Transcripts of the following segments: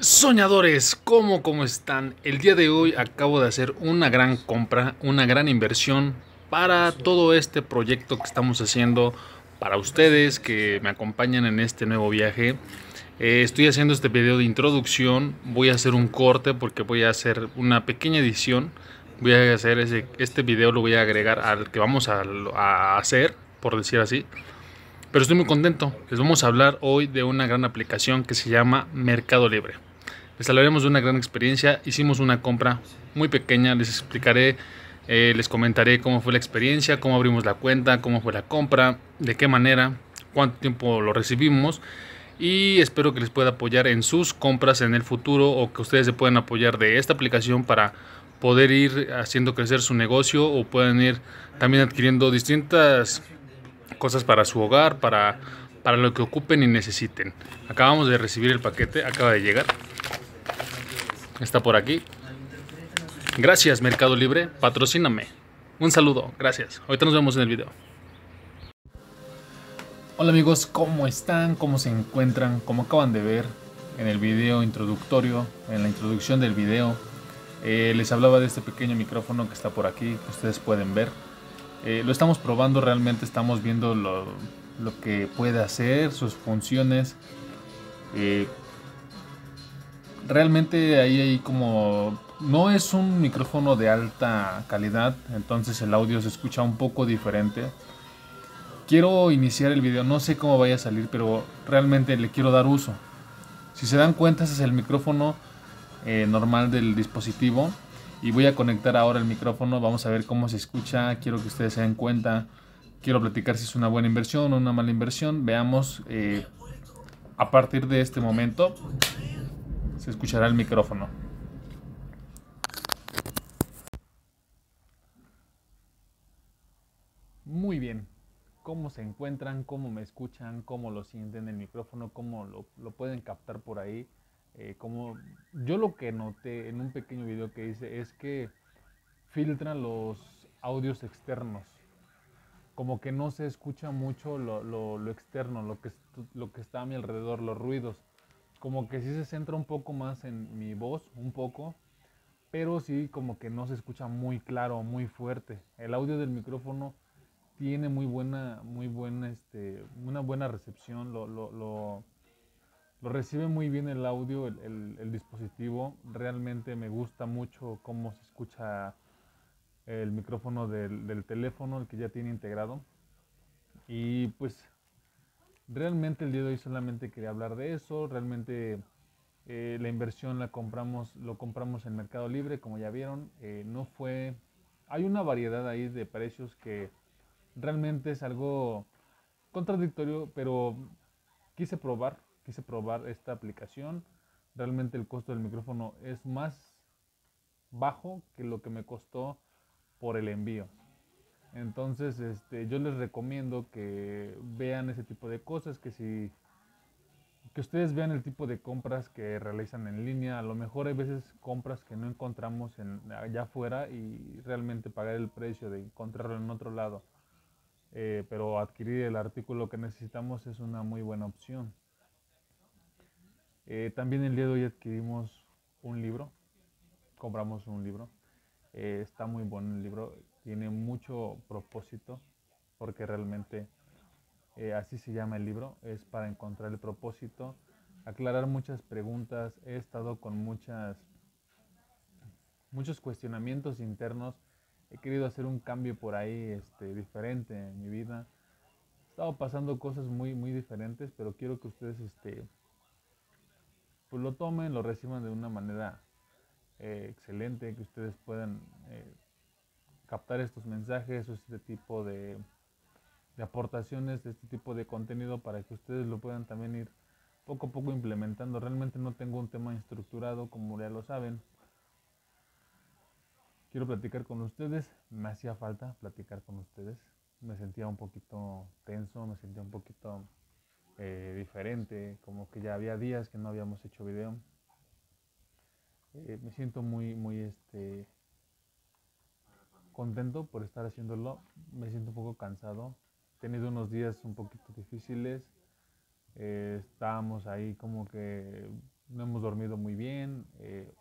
Soñadores, ¿cómo, ¿cómo están? El día de hoy acabo de hacer una gran compra, una gran inversión para todo este proyecto que estamos haciendo para ustedes que me acompañan en este nuevo viaje. Eh, estoy haciendo este video de introducción, voy a hacer un corte porque voy a hacer una pequeña edición. Voy a hacer ese, este video, lo voy a agregar al que vamos a, a hacer, por decir así. Pero estoy muy contento. Les vamos a hablar hoy de una gran aplicación que se llama Mercado Libre. Les hablaremos de una gran experiencia. Hicimos una compra muy pequeña. Les explicaré, eh, les comentaré cómo fue la experiencia, cómo abrimos la cuenta, cómo fue la compra, de qué manera, cuánto tiempo lo recibimos. Y espero que les pueda apoyar en sus compras en el futuro o que ustedes se puedan apoyar de esta aplicación para poder ir haciendo crecer su negocio o puedan ir también adquiriendo distintas cosas para su hogar, para, para lo que ocupen y necesiten. Acabamos de recibir el paquete, acaba de llegar. Está por aquí. Gracias Mercado Libre, patrocíname. Un saludo, gracias. Ahorita nos vemos en el video. Hola amigos, ¿cómo están? ¿Cómo se encuentran? Como acaban de ver en el video introductorio, en la introducción del video, eh, les hablaba de este pequeño micrófono que está por aquí, que ustedes pueden ver. Eh, lo estamos probando, realmente estamos viendo lo, lo que puede hacer, sus funciones. Eh, realmente ahí hay como... No es un micrófono de alta calidad, entonces el audio se escucha un poco diferente. Quiero iniciar el video, no sé cómo vaya a salir, pero realmente le quiero dar uso. Si se dan cuenta, ese es el micrófono eh, normal del dispositivo. Y voy a conectar ahora el micrófono, vamos a ver cómo se escucha, quiero que ustedes se den cuenta. Quiero platicar si es una buena inversión o una mala inversión. Veamos eh, a partir de este momento se escuchará el micrófono. Muy bien. ¿Cómo se encuentran? ¿Cómo me escuchan? ¿Cómo lo sienten el micrófono? ¿Cómo lo, pueden captar por ahí? Eh, como yo lo que noté en un pequeño video que hice es que filtran los audios externos. Como que no se escucha mucho lo, lo, lo externo, lo que, lo que está a mi alrededor, los ruidos como que sí se centra un poco más en mi voz, un poco, pero sí como que no se escucha muy claro, muy fuerte. El audio del micrófono tiene muy buena, muy buena, este, una buena recepción, lo, lo, lo, recibe muy bien el audio, el, el, el, dispositivo. Realmente me gusta mucho cómo se escucha el micrófono del, del teléfono, el que ya tiene integrado. Y pues Realmente el día de hoy solamente quería hablar de eso. Realmente eh, la inversión la compramos, lo compramos en Mercado Libre, como ya vieron. Eh, no fue. Hay una variedad ahí de precios que realmente es algo contradictorio, pero quise probar, quise probar esta aplicación. Realmente el costo del micrófono es más bajo que lo que me costó por el envío. Entonces, este, yo les recomiendo que vean ese tipo de cosas, que si que ustedes vean el tipo de compras que realizan en línea, a lo mejor hay veces compras que no encontramos en, allá afuera y realmente pagar el precio de encontrarlo en otro lado. Eh, pero adquirir el artículo que necesitamos es una muy buena opción. Eh, también el día de hoy adquirimos un libro, compramos un libro. Eh, está muy bueno el libro tiene mucho propósito, porque realmente eh, así se llama el libro, es para encontrar el propósito, aclarar muchas preguntas, he estado con muchas, muchos cuestionamientos internos, he querido hacer un cambio por ahí este, diferente en mi vida, he estado pasando cosas muy, muy diferentes, pero quiero que ustedes este, pues lo tomen, lo reciban de una manera eh, excelente, que ustedes puedan eh, captar estos mensajes o este tipo de, aportaciones, este tipo de contenido para que ustedes lo puedan también ir poco a poco implementando. Realmente no tengo un tema estructurado, como ya lo saben. Quiero platicar con ustedes. Me hacía falta platicar con ustedes. Me sentía un poquito tenso, me sentía un poquito eh, diferente, como que ya había días que no habíamos hecho video. Eh, me siento muy, muy, este, contento por estar haciéndolo. Me siento un poco cansado. He tenido unos días un poquito difíciles. Eh, estábamos ahí como que no hemos dormido muy bien, eh,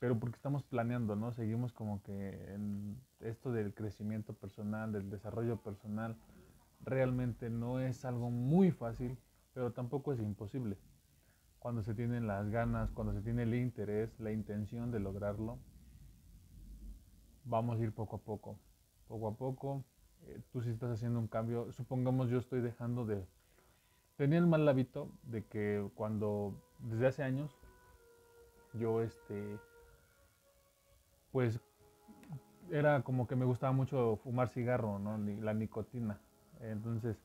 pero porque estamos planeando, ¿no? Seguimos como que esto del crecimiento personal, del desarrollo personal, realmente no es algo muy fácil, pero tampoco es imposible. Cuando se tienen las ganas, cuando se tiene el interés, la intención de lograrlo, vamos a ir poco a poco. Poco a poco, eh, tú si estás haciendo un cambio, supongamos yo estoy dejando de... Tenía el mal hábito de que cuando, desde hace años, yo este, pues era como que me gustaba mucho fumar cigarro, ¿no? La nicotina. Entonces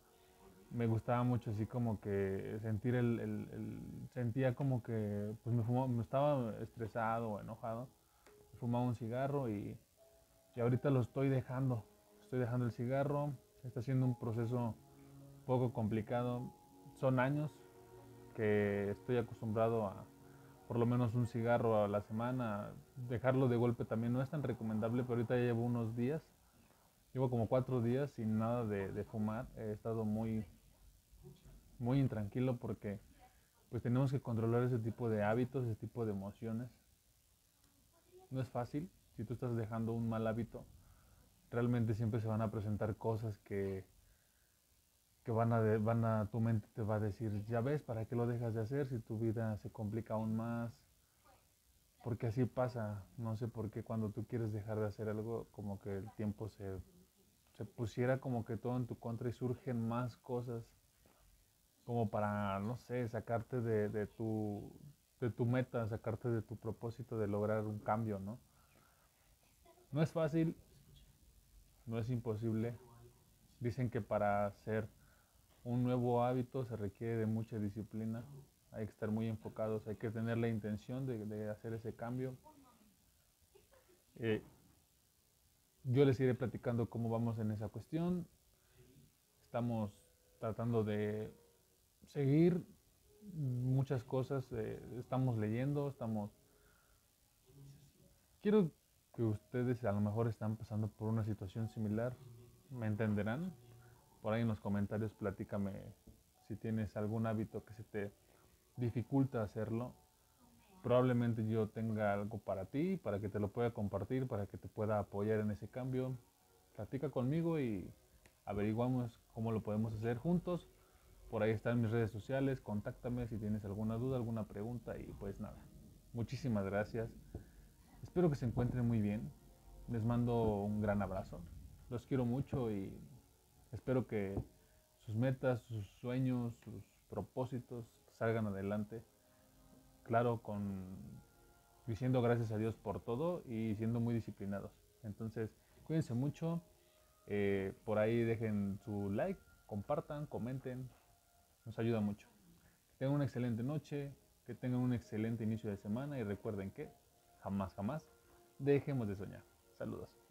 me gustaba mucho así como que sentir el, sentía como que pues me, me estaba estresado o enojado. Fumaba un cigarro y, y ahorita lo estoy dejando. Estoy dejando el cigarro. Está siendo un proceso poco complicado. Son años que estoy acostumbrado a por lo menos un cigarro a la semana. Dejarlo de golpe también no es tan recomendable, pero ahorita ya llevo unos días Llevo como cuatro días sin nada de, fumar. He estado muy, muy intranquilo porque pues tenemos que controlar ese tipo de hábitos, ese tipo de emociones. No es fácil. Si tú estás dejando un mal hábito, realmente siempre se van a presentar cosas que, que van a, van a, tu mente te va a decir, ya ves, ¿para qué lo dejas de hacer si tu vida se complica aún más? Porque así pasa, no sé por qué cuando tú quieres dejar de hacer algo, como que el tiempo se se pusiera como que todo en tu contra y surgen más cosas como para, no sé, sacarte de, tu, de tu meta, sacarte de tu propósito de lograr un cambio, ¿no? No es fácil, no es imposible. Dicen que para hacer un nuevo hábito se requiere de mucha disciplina, hay que estar muy enfocados, hay que tener la intención de, hacer ese cambio. Eh, yo les iré platicando cómo vamos en esa cuestión. Estamos tratando de seguir muchas cosas, eh, estamos leyendo, estamos... Quiero que ustedes a lo mejor están pasando por una situación similar, me entenderán. Por ahí en los comentarios platícame si tienes algún hábito que se te dificulta hacerlo probablemente yo tenga algo para ti, para que te lo pueda compartir, para que te pueda apoyar en ese cambio. Platica conmigo y averiguamos cómo lo podemos hacer juntos. Por ahí están mis redes sociales, contáctame si tienes alguna duda, alguna pregunta y pues nada. Muchísimas gracias. Espero que se encuentren muy bien. Les mando un gran abrazo. Los quiero mucho y espero que sus metas, sus sueños, sus propósitos salgan adelante claro, con diciendo gracias a Dios por todo y siendo muy disciplinados. Entonces, cuídense mucho. Eh, por ahí dejen su like, compartan, comenten. Nos ayuda mucho. Que tengan una excelente noche, que tengan un excelente inicio de semana y recuerden que jamás, jamás dejemos de soñar. Saludos.